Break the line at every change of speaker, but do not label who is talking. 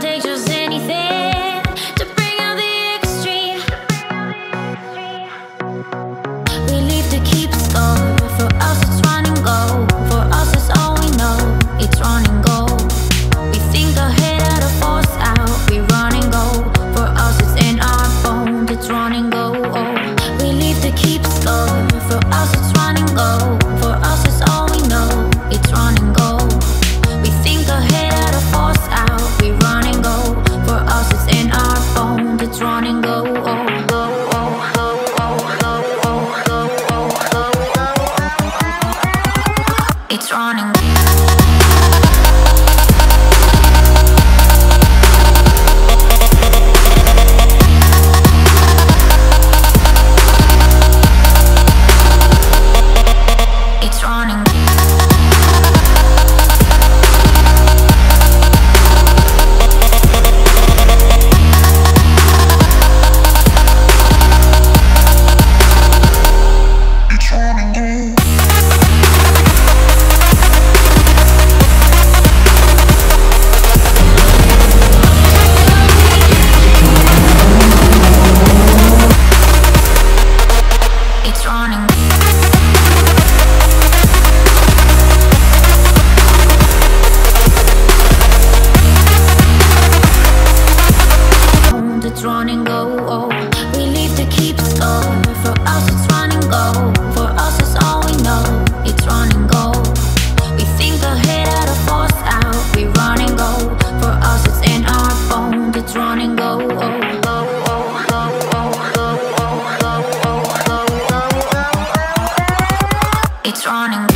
take just anything running. running low. running